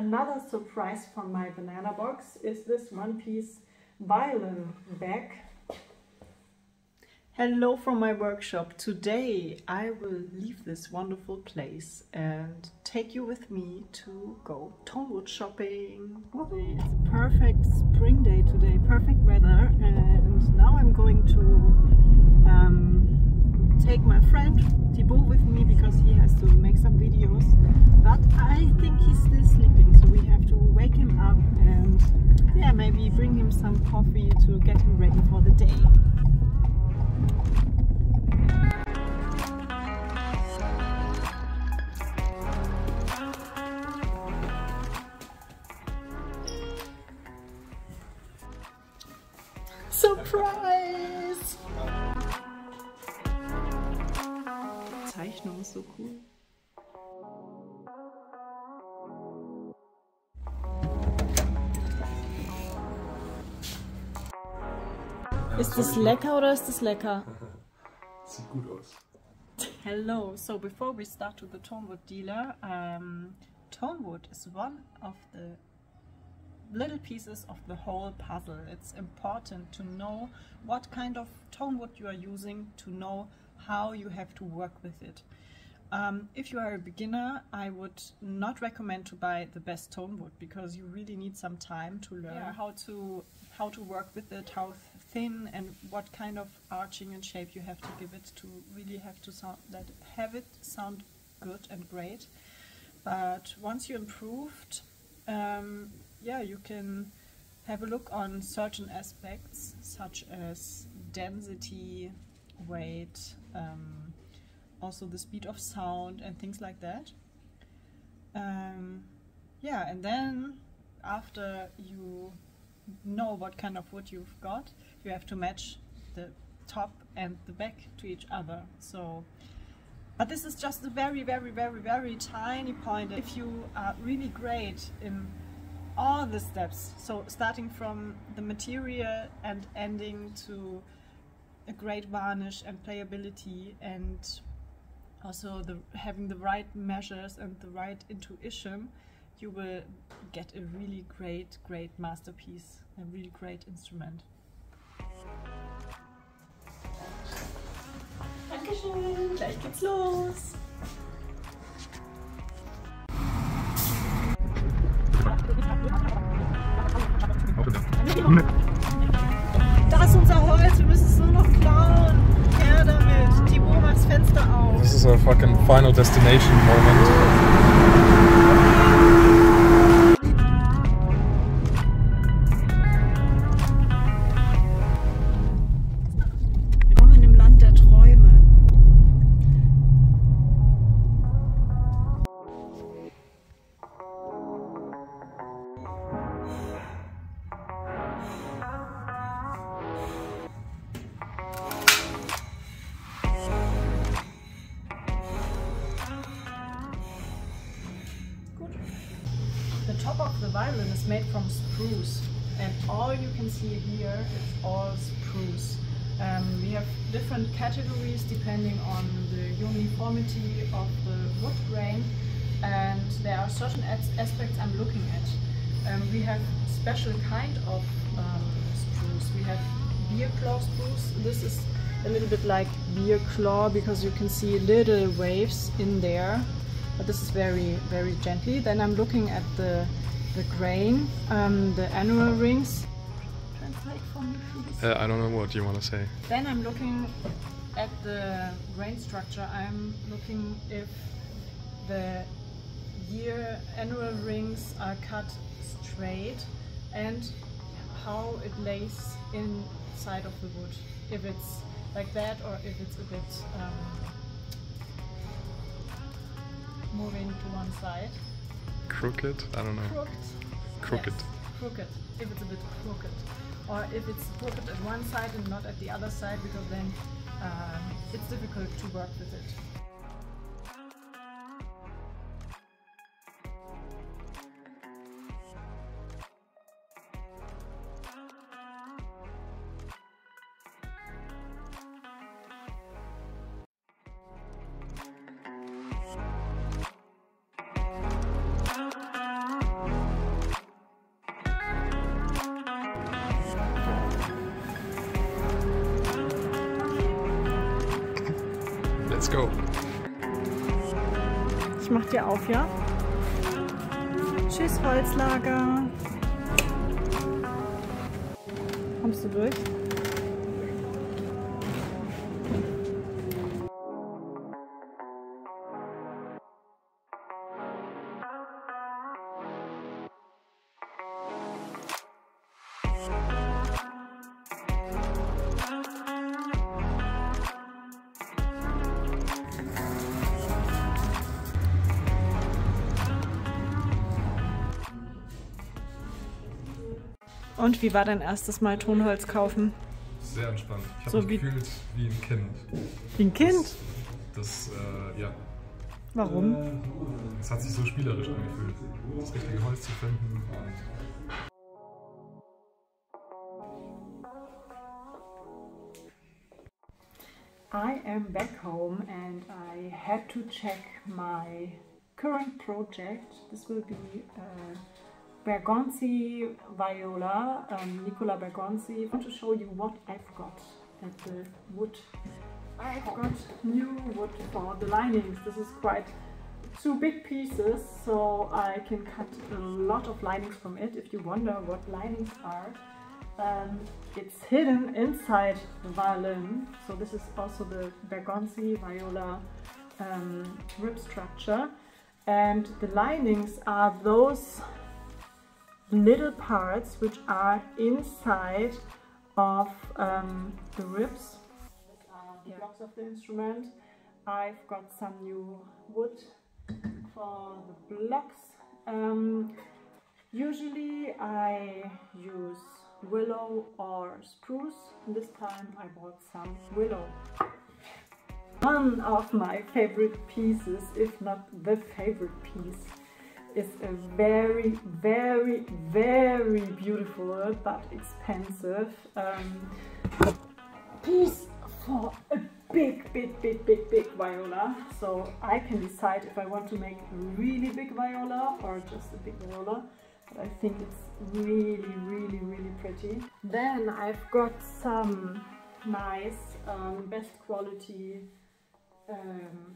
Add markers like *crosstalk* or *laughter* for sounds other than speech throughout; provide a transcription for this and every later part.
another surprise from my banana box is this one piece violin bag. Hello from my workshop. Today I will leave this wonderful place and take you with me to go tonewood shopping. It's a perfect spring day today, perfect weather and now I'm going to take my friend Thibaut with me because he has to make some videos but I think he's still sleeping so we have to wake him up and yeah maybe bring him some coffee to get him ready for the day. Surprise! So cool. Ist das lecker oder ist das lecker? *laughs* Sieht gut aus. Hello, so before we start to the Tonewood dealer, um, Tonewood is one of the little pieces of the whole puzzle. It's important to know what kind of Tonewood you are using to know how you have to work with it. Um, if you are a beginner, I would not recommend to buy the best Tonewood because you really need some time to learn yeah. how to how to work with it, how thin and what kind of arching and shape you have to give it to really have to sound that have it sound good and great. But once you improved, um, yeah, you can have a look on certain aspects such as density, weight, um, also the speed of sound and things like that. Um, yeah, and then after you know what kind of wood you've got, you have to match the top and the back to each other. So, but this is just a very, very, very, very tiny point. If you are really great in all the steps, so starting from the material and ending to a great varnish and playability and also the having the right measures and the right intuition, you will get a really great, great masterpiece, a really great instrument. Dankeschön, gleich geht's los. Da This is our fucking final destination moment. Top of the violin is made from spruce and all you can see here is all spruce. Um, we have different categories depending on the uniformity of the wood grain and there are certain aspects I'm looking at. Um, we have special kind of um, spruce. We have bear claw spruce. This is a little bit like bear claw because you can see little waves in there but this is very very gently. Then i'm looking at the the grain um, the annual rings. Translate for me please. Uh, I don't know what you want to say. then i'm looking at the grain structure. I'm looking if the year annual rings are cut straight and how it lays inside of the wood. If it's like that or if it's a bit um, to one side Crooked? I don't know. crooked Crooked. Yes, crooked if it's a bit crooked or if it's crooked at one side and not at the other side because then um, it's difficult to work with it Let's go. Ich mach dir auf, ja? Tschüss, Holzlager. Kommst du durch? Und wie war dein erstes Mal Tonholz kaufen? Sehr entspannt. Ich habe So mich wie- gefühlt wie ein Kind. Wie ein Kind? Das, äh, ja, Warum? es hat sich so spielerisch angefühlt. Das richtige Holz zu finden und I am back home and I had to check my current project. This will be uh, Bergonzi Viola, um, Nicola Bergonzi. I want to show you what I've got at the wood. I've got new wood for the linings. This is quite two big pieces, so I can cut a lot of linings from it. If you wonder what linings are, um, it's hidden inside the violin. So this is also the Bergonzi viola um, rib structure. And the linings are those little parts which are inside of um, the ribs. The blocks of the instrument. I've got some new wood for the blocks. Um, usually I use willow or spruce. This time I bought some willow. One of my favorite pieces, if not the favorite piece, is a very, very, very beautiful but expensive um, piece for a big, big, big, big, big viola. So I can decide if I want to make a really big viola or just a big viola. But I think it's really, really, really pretty. Then I've got some nice, um, best quality um,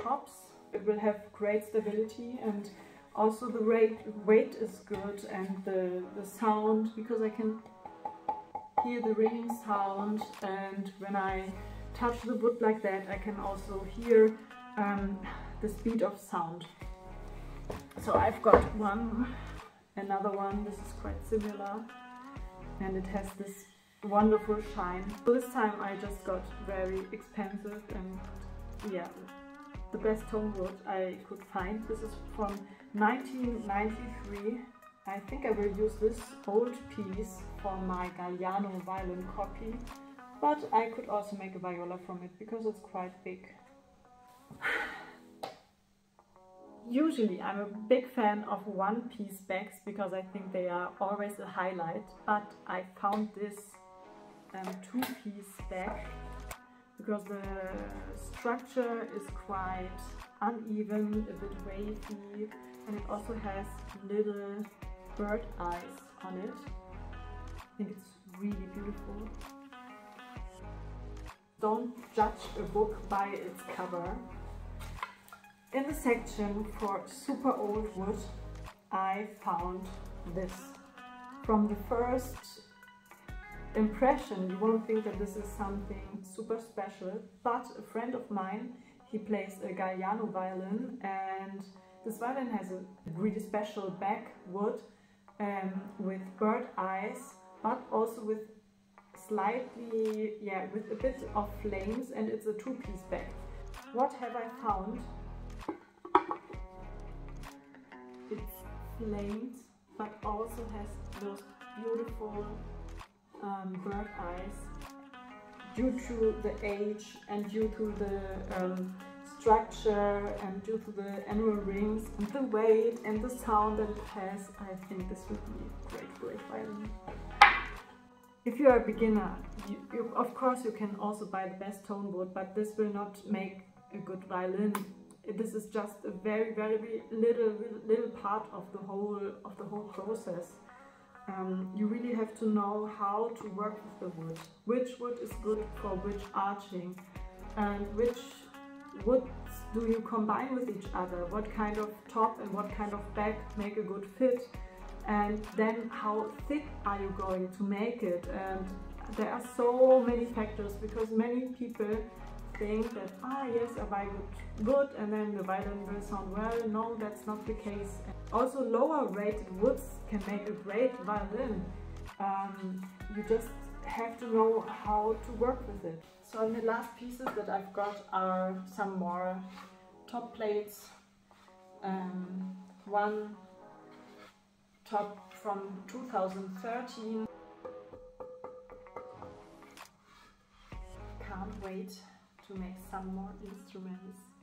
tops. It will have great stability and also the rate, weight is good and the, the sound because I can hear the ringing sound and when I touch the wood like that I can also hear um, the speed of sound. So I've got one, another one, this is quite similar and it has this wonderful shine. This time I just got very expensive and yeah, the best tone wood I could find. This is from 1993. I think I will use this old piece for my Gagliano violin copy, but I could also make a viola from it because it's quite big. *sighs* Usually I'm a big fan of one piece backs because I think they are always a highlight, but I found this um, two piece back because the structure is quite uneven, a bit wavy, and it also has little bird eyes on it. I think it's really beautiful. Don't judge a book by its cover. In the section for super old wood, I found this. From the first impression, you won't think that this is something super special, but a friend of mine, he plays a Gagliano violin and this violin has a really special back wood um, with bird eyes, but also with slightly, yeah, with a bit of flames and it's a two-piece back. What have I found? It's flamed, but also has those beautiful um, bird eyes due to the age and due to the um, structure and due to the annual rings and the weight and the sound that it has, I think this would be a great, great violin. If you are a beginner, you, you, of course you can also buy the best tone wood, but this will not make a good violin. This is just a very, very little, little part of the whole of the whole process. Um, you really have to know how to work with the wood. Which wood is good for which arching and which what do you combine with each other? What kind of top and what kind of back make a good fit? And then how thick are you going to make it? And there are so many factors because many people think that ah yes a violin good and then the violin will sound well. No that's not the case. Also lower rated woods can make a great violin. Um, you just have to know how to work with it. So the last pieces that I've got are some more top plates. Um, one top from 2013 can't wait to make some more instruments